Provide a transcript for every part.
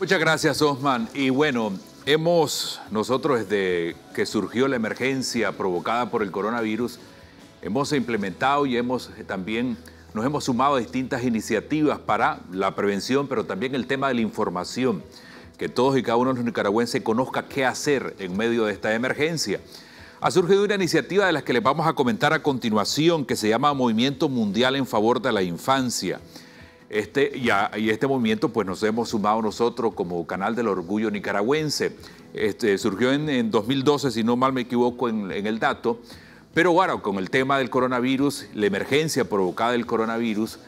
Muchas gracias, Osman. Y bueno, hemos, nosotros desde que surgió la emergencia provocada por el coronavirus, hemos implementado y hemos también nos hemos sumado a distintas iniciativas para la prevención, pero también el tema de la información, que todos y cada uno de los nicaragüenses conozca qué hacer en medio de esta emergencia. Ha surgido una iniciativa de las que les vamos a comentar a continuación, que se llama Movimiento Mundial en Favor de la Infancia. Este, y, este movimiento pues nos hemos sumado nosotros como Canal del Orgullo Nicaragüense. Este, surgió en, 2012, si no mal me equivoco en, en el dato, pero bueno, con el tema del coronavirus, la emergencia provocada del coronavirus,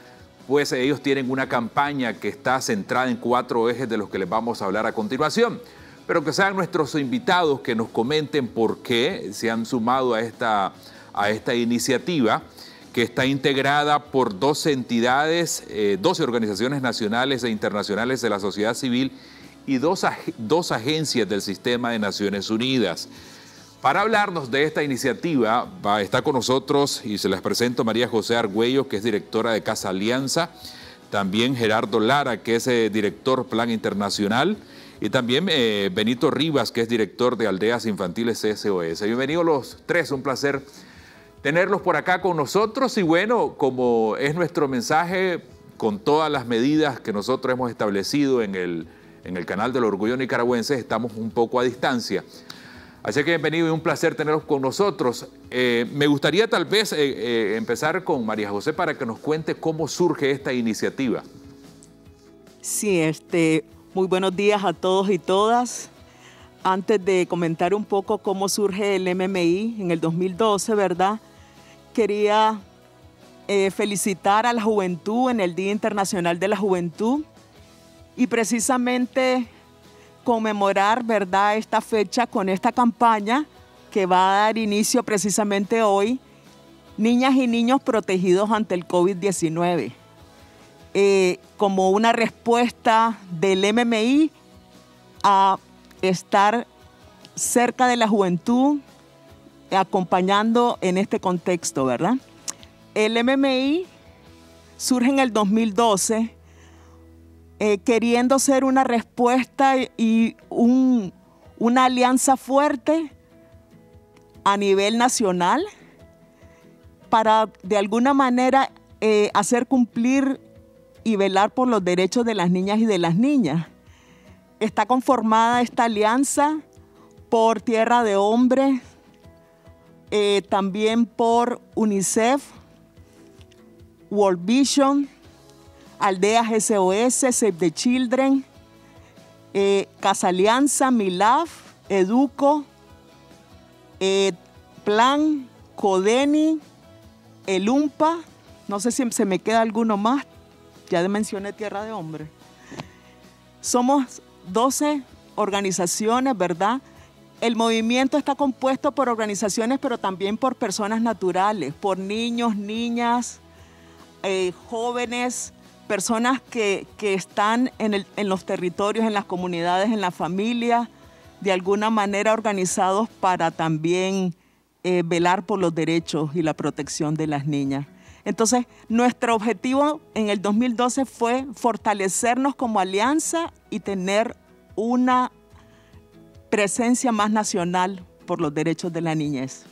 pues ellos tienen una campaña que está centrada en cuatro ejes de los que les vamos a hablar a continuación. Pero que sean nuestros invitados que nos comenten por qué se han sumado a esta, a esta iniciativa que está integrada por 12 entidades, 12 eh, organizaciones nacionales e internacionales de la sociedad civil y dos, dos agencias del sistema de Naciones Unidas. Para hablarnos de esta iniciativa va, está con nosotros y se les presento María José Argüello, que es directora de Casa Alianza, también Gerardo Lara, que es eh, director Plan Internacional, y también eh, Benito Rivas, que es director de Aldeas Infantiles SOS. Bienvenidos los tres, un placer tenerlos por acá con nosotros y bueno, como es nuestro mensaje, con todas las medidas que nosotros hemos establecido en el, en el canal del Orgullo Nicaragüense, estamos un poco a distancia. Así que bienvenido y un placer tenerlos con nosotros. Eh, me gustaría tal vez eh, eh, empezar con María José para que nos cuente cómo surge esta iniciativa. Sí, este, muy buenos días a todos y todas. Antes de comentar un poco cómo surge el MMI en el 2012, ¿verdad? Quería felicitar a la juventud en el Día Internacional de la Juventud y precisamente conmemorar, ¿verdad?, esta fecha con esta campaña que va a dar inicio precisamente hoy, Niñas y Niños Protegidos ante el COVID-19, eh, como una respuesta del MMI a estar cerca de la juventud, acompañando en este contexto, ¿verdad? El MMI surge en el 2012 eh, queriendo ser una respuesta y una alianza fuerte a nivel nacional para de alguna manera eh, hacer cumplir y velar por los derechos de las niñas y de las niñas. Está conformada esta alianza por Tierra de Hombre, eh, también por UNICEF, World Vision, Aldeas SOS, Save the Children, eh, Casa Alianza, Milaf, Educo, eh, Plan, Codeni, El UMPA, no sé si se me queda alguno más, ya mencioné Tierra de Hombre. Somos 12 organizaciones, ¿verdad? El movimiento está compuesto por organizaciones, pero también por personas naturales, por niños, niñas, eh, jóvenes, personas que, están en, los territorios, en las comunidades, en la familia, de alguna manera organizados para también eh, velar por los derechos y la protección de las niñas. Entonces, nuestro objetivo en el 2012 fue fortalecernos como alianza y tener una presencia más nacional por los derechos de la niñez.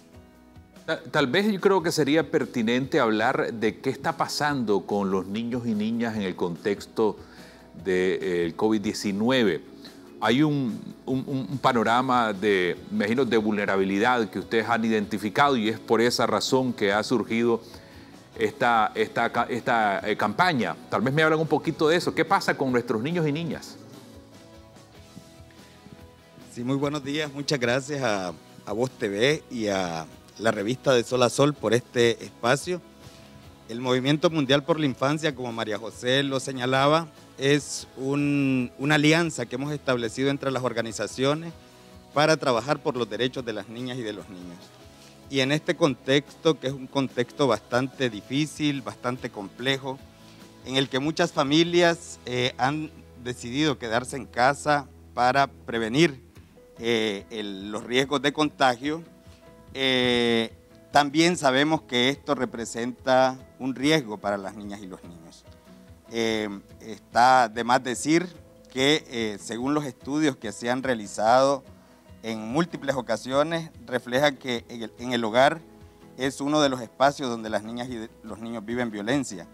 Tal vez yo creo que sería pertinente hablar de qué está pasando con los niños y niñas en el contexto del eh, COVID-19. Hay un, panorama de, imagino, de vulnerabilidad que ustedes han identificado y es por esa razón que ha surgido esta, esta, esta eh, campaña. Tal vez me hablan un poquito de eso. ¿Qué pasa con nuestros niños y niñas? Sí, muy buenos días. Muchas gracias a, a Voz TV y a la revista de Sol a Sol por este espacio. El Movimiento Mundial por la Infancia, como María José lo señalaba, es una alianza que hemos establecido entre las organizaciones para trabajar por los derechos de las niñas y de los niños. Y en este contexto, que es un contexto bastante difícil, bastante complejo, en el que muchas familias eh, han decidido quedarse en casa para prevenir eh, los riesgos de contagio, eh, también sabemos que esto representa un riesgo para las niñas y los niños. Eh, está de más decir que eh, según los estudios que se han realizado en múltiples ocasiones, refleja que en el, hogar es uno de los espacios donde las niñas y los niños viven violencia.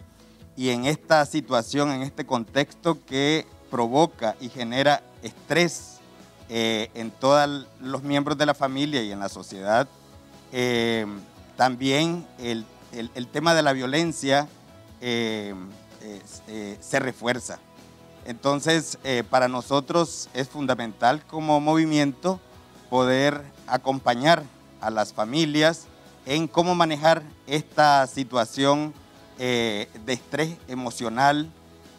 Y en esta situación, en este contexto que provoca y genera estrés eh, en todos los miembros de la familia y en la sociedad, eh, también el, tema de la violencia se refuerza. Entonces, eh, para nosotros es fundamental como movimiento poder acompañar a las familias en cómo manejar esta situación eh, de estrés emocional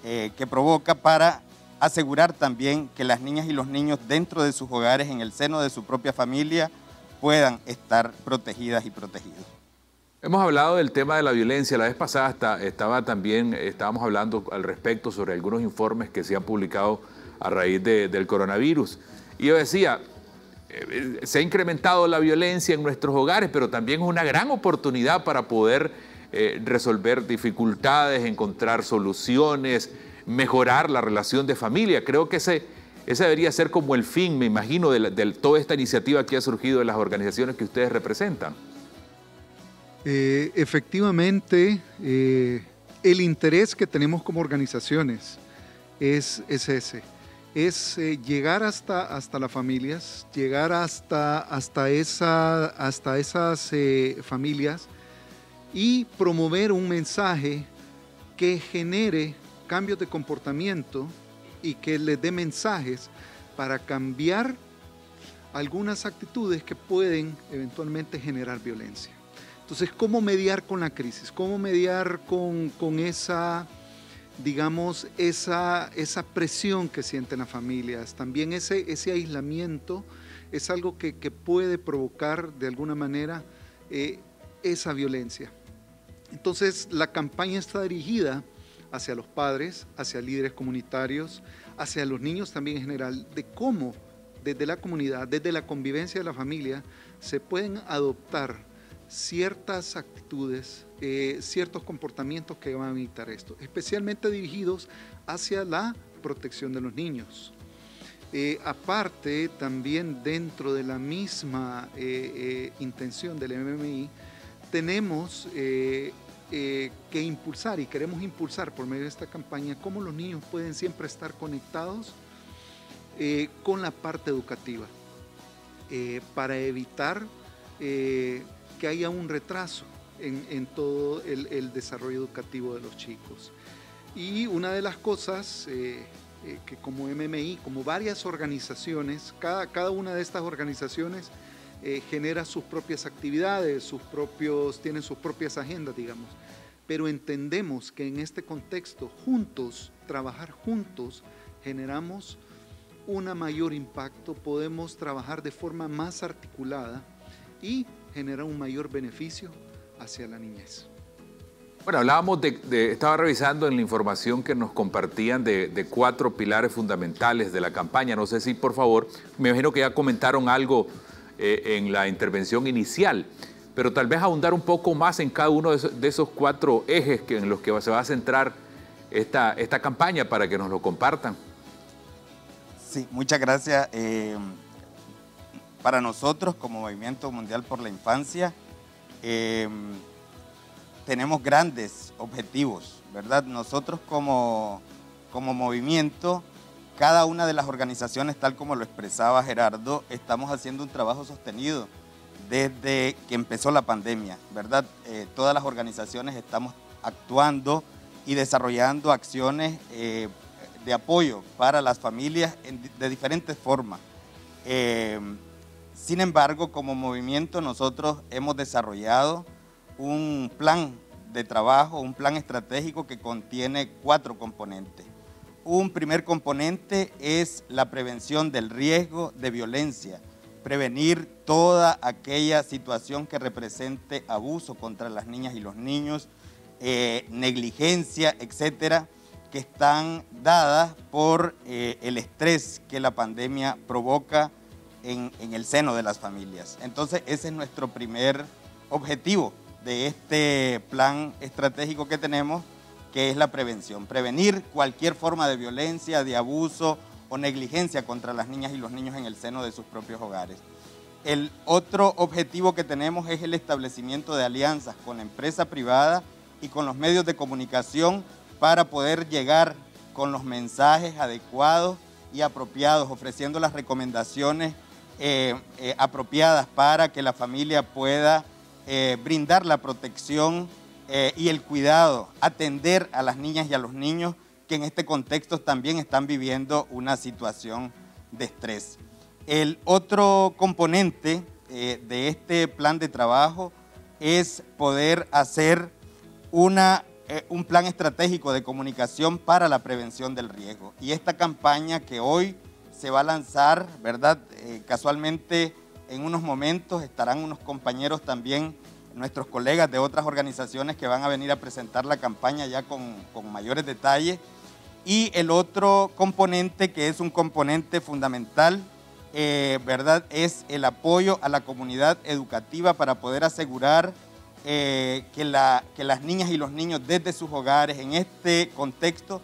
eh, que provoca para asegurar también que las niñas y los niños dentro de sus hogares, en el seno de su propia familia, puedan estar protegidas y protegidos. Hemos hablado del tema de la violencia. La vez pasada estaba también, estábamos hablando al respecto sobre algunos informes que se han publicado a raíz del coronavirus. Y yo decía, eh, se ha incrementado la violencia en nuestros hogares, pero también es una gran oportunidad para poder eh, resolver dificultades, encontrar soluciones, mejorar la relación de familia. Creo que ese, ese debería ser como el fin, me imagino, de, de toda esta iniciativa que ha surgido de las organizaciones que ustedes representan. Eh, efectivamente, eh, el interés que tenemos como organizaciones es, ese, es eh, llegar hasta, hasta las familias, llegar hasta, hasta, esa, hasta esas familias y promover un mensaje que genere cambios de comportamiento y que les dé mensajes para cambiar algunas actitudes que pueden eventualmente generar violencia. Entonces, ¿cómo mediar con la crisis? ¿Cómo mediar con, esa, digamos, esa, esa presión que sienten las familias? También ese, ese aislamiento es algo que, puede provocar de alguna manera eh, esa violencia. Entonces, la campaña está dirigida hacia los padres, hacia líderes comunitarios, hacia los niños también en general, de cómo desde la comunidad, desde la convivencia de la familia, se pueden adoptar ciertas actitudes, eh, ciertos comportamientos que van a evitar esto, especialmente dirigidos hacia la protección de los niños. Eh, aparte, también dentro de la misma eh, intención del MMI, tenemos que impulsar y queremos impulsar por medio de esta campaña cómo los niños pueden siempre estar conectados con la parte educativa para evitar que haya un retraso en, todo el, desarrollo educativo de los chicos. Y una de las cosas eh, eh, que como MMI, como varias organizaciones, cada, cada una de estas organizaciones eh, genera sus propias actividades, sus propios, tienen sus propias agendas, digamos. Pero entendemos que en este contexto, juntos, trabajar juntos, generamos un mayor impacto, podemos trabajar de forma más articulada y genera un mayor beneficio hacia la niñez. Bueno, hablábamos de, estaba revisando en la información que nos compartían de, cuatro pilares fundamentales de la campaña. No sé si, por favor, me imagino que ya comentaron algo eh, en la intervención inicial, pero tal vez ahondar un poco más en cada uno de esos, cuatro ejes en los que se va a centrar esta, esta campaña para que nos lo compartan. Sí, muchas gracias. Eh, para nosotros como Movimiento Mundial por la Infancia em, tenemos grandes objetivos, ¿verdad? Nosotros como, como movimiento, cada una de las organizaciones, tal como lo expresaba Gerardo, estamos haciendo un trabajo sostenido desde que empezó la pandemia, ¿verdad? Eh, todas las organizaciones estamos actuando y desarrollando acciones eh, de apoyo para las familias de diferentes formas. Em, sin embargo, como movimiento nosotros hemos desarrollado un plan de trabajo, un plan estratégico que contiene cuatro componentes. Un primer componente es la prevención del riesgo de violencia, prevenir toda aquella situación que represente abuso contra las niñas y los niños, eh, negligencia, etcétera, que están dadas por eh, el estrés que la pandemia provoca en, el seno de las familias. Entonces ese es nuestro primer objetivo de este plan estratégico que tenemos, que es la prevención. Prevenir cualquier forma de violencia, de abuso o negligencia contra las niñas y los niños en el seno de sus propios hogares. El otro objetivo que tenemos es el establecimiento de alianzas con la empresa privada y con los medios de comunicación para poder llegar con los mensajes adecuados y apropiados, ofreciendo las recomendaciones eh, eh, apropiadas para que la familia pueda eh, brindar la protección y el cuidado, atender a las niñas y a los niños que en este contexto también están viviendo una situación de estrés. El otro componente de este plan de trabajo es poder hacer una eh, un plan estratégico de comunicación para la prevención del riesgo. Y esta campaña que hoy se va a lanzar, ¿verdad? Eh, casualmente en unos momentos estarán unos compañeros también, nuestros colegas de otras organizaciones que van a venir a presentar la campaña ya con, mayores detalles. Y el otro componente, que es un componente fundamental, eh, ¿verdad? Es el apoyo a la comunidad educativa para poder asegurar eh, que, las niñas y los niños desde sus hogares en este contexto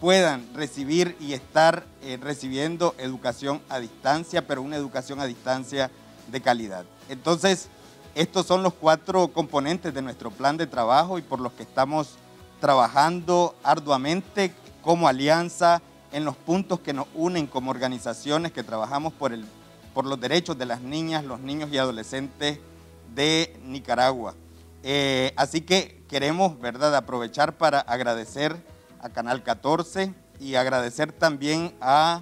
puedan recibir y estar eh, recibiendo educación a distancia, pero una educación a distancia de calidad. Entonces, estos son los cuatro componentes de nuestro plan de trabajo y por los que estamos trabajando arduamente como alianza en los puntos que nos unen como organizaciones que trabajamos por, el, por los derechos de las niñas, los niños y adolescentes de Nicaragua. Eh, así que queremos, ¿verdad?, aprovechar para agradecer a Canal 14 y agradecer también a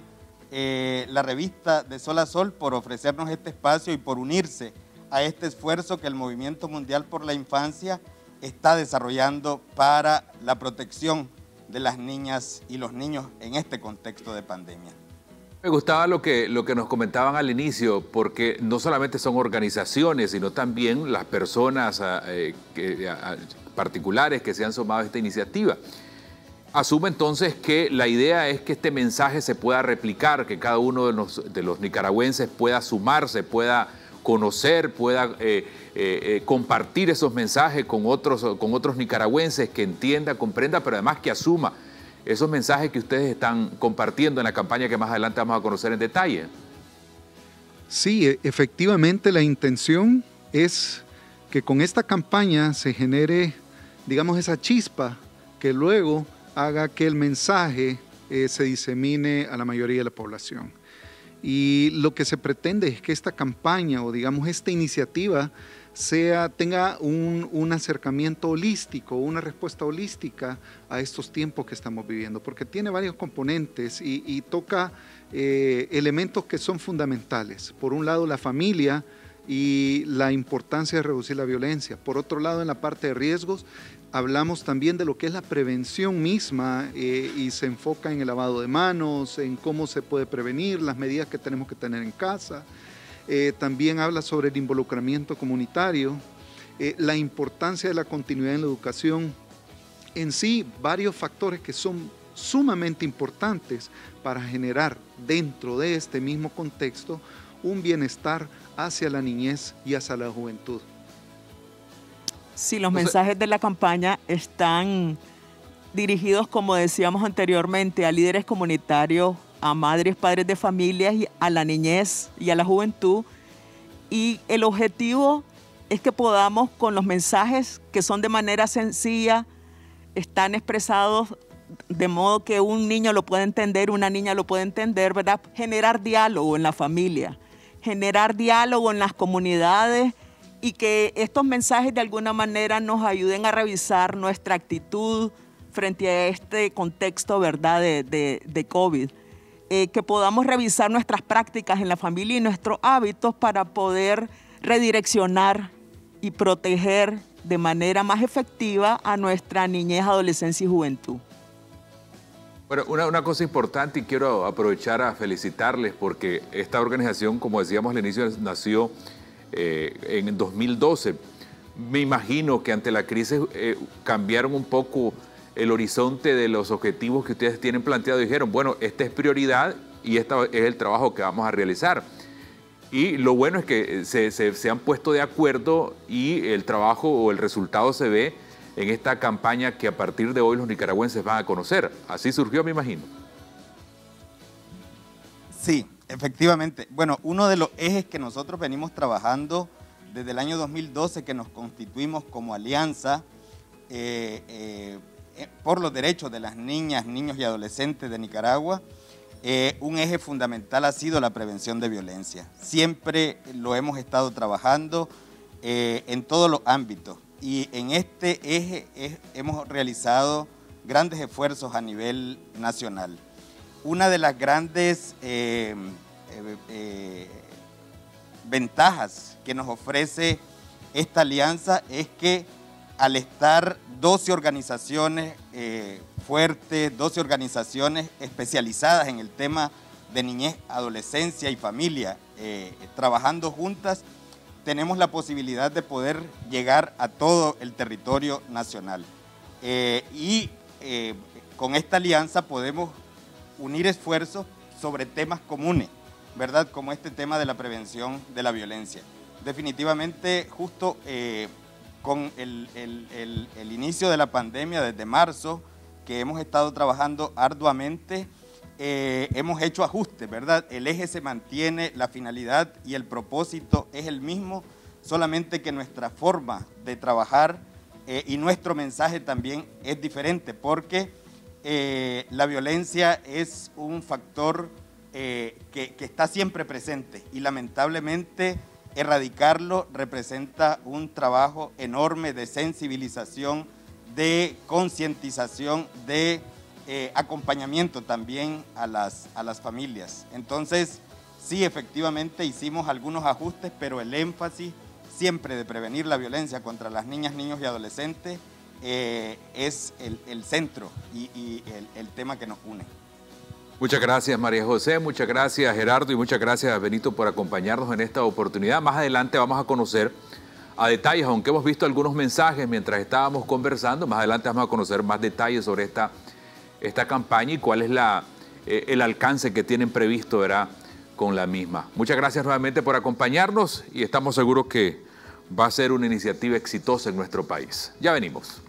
eh, la revista de Sol a Sol por ofrecernos este espacio y por unirse a este esfuerzo que el Movimiento Mundial por la Infancia está desarrollando para la protección de las niñas y los niños en este contexto de pandemia. Me gustaba lo que, lo que nos comentaban al inicio, porque no solamente son organizaciones, sino también las personas ah, eh, ah, particulares que se han sumado a esta iniciativa. Asumo entonces que la idea es que este mensaje se pueda replicar, que cada uno de los nicaragüenses pueda sumarse, pueda conocer, pueda eh, eh, compartir esos mensajes con otros, con otros nicaragüenses, que entienda, comprenda, pero además que asuma esos mensajes que ustedes están compartiendo en la campaña que más adelante vamos a conocer en detalle. Sí, e, efectivamente la intención es que con esta campaña se genere, digamos, esa chispa que luego haga que el mensaje eh, se disemine a la mayoría de la población. Y lo que se pretende es que esta campaña o digamos esta iniciativa sea, tenga un, acercamiento holístico, una respuesta holística a estos tiempos que estamos viviendo, porque tiene varios componentes y, toca eh, elementos que son fundamentales. Por un lado, la familia y la importancia de reducir la violencia. Por otro lado, en la parte de riesgos, hablamos también de lo que es la prevención misma eh, y se enfoca en el lavado de manos, en cómo se puede prevenir, las medidas que tenemos que tener en casa. Eh, también habla sobre el involucramiento comunitario, eh, la importancia de la continuidad en la educación, en sí varios factores que son sumamente importantes para generar dentro de este mismo contexto un bienestar hacia la niñez y hacia la juventud. Sí, los mensajes de la campaña están dirigidos, como decíamos anteriormente, a líderes comunitarios, a madres, padres de familias, y a la niñez y a la juventud. Y el objetivo es que podamos, con los mensajes que son de manera sencilla, están expresados de modo que un niño lo pueda entender, una niña lo pueda entender, ¿verdad? Generar diálogo en la familia, generar diálogo en las comunidades y que estos mensajes de alguna manera nos ayuden a revisar nuestra actitud frente a este contexto, ¿verdad?, de, COVID. Eh, que podamos revisar nuestras prácticas en la familia y nuestros hábitos para poder redireccionar y proteger de manera más efectiva a nuestra niñez, adolescencia y juventud. Bueno, una, cosa importante y quiero aprovechar a felicitarles porque esta organización, como decíamos al inicio, nació eh, en 2012. Me imagino que ante la crisis eh, cambiaron un poco el horizonte de los objetivos que ustedes tienen planteado. Dijeron, bueno, esta es prioridad y este es el trabajo que vamos a realizar. Y lo bueno es que se, se, han puesto de acuerdo y el trabajo o el resultado se ve en esta campaña que a partir de hoy los nicaragüenses van a conocer. Así surgió, me imagino. Sí, efectivamente. Bueno, uno de los ejes que nosotros venimos trabajando desde el año 2012 que nos constituimos como alianza eh, eh, eh, por los derechos de las niñas, niños y adolescentes de Nicaragua, un eje fundamental ha sido la prevención de violencia. Siempre lo hemos estado trabajando en todos los ámbitos y en este eje hemos realizado grandes esfuerzos a nivel nacional. Una de las grandes ventajas que nos ofrece esta alianza es que al estar 12 organizaciones eh, fuertes, 12 organizaciones especializadas en el tema de niñez, adolescencia y familia, eh, trabajando juntas, tenemos la posibilidad de poder llegar a todo el territorio nacional. Eh, y con esta alianza podemos unir esfuerzos sobre temas comunes. ¿verdad? Como este tema de la prevención de la violencia. Definitivamente, justo eh, con el, inicio de la pandemia, desde marzo, que hemos estado trabajando arduamente, eh, hemos hecho ajustes, ¿verdad? El eje se mantiene, la finalidad y el propósito es el mismo, solamente que nuestra forma de trabajar eh, y nuestro mensaje también es diferente, porque la violencia es un factor eh, que, está siempre presente y lamentablemente erradicarlo representa un trabajo enorme de sensibilización, de concientización, de eh, acompañamiento también a las, a las familias. Entonces, sí, efectivamente hicimos algunos ajustes, pero el énfasis siempre de prevenir la violencia contra las niñas, niños y adolescentes eh, es el, centro y, el tema que nos une. Muchas gracias María José, muchas gracias Gerardo y muchas gracias Benito por acompañarnos en esta oportunidad. Más adelante vamos a conocer a detalles, aunque hemos visto algunos mensajes mientras estábamos conversando, más adelante vamos a conocer más detalles sobre esta, campaña y cuál es eh, el alcance que tienen previsto ¿verdad? con la misma. Muchas gracias nuevamente por acompañarnos y estamos seguros que va a ser una iniciativa exitosa en nuestro país. Ya venimos.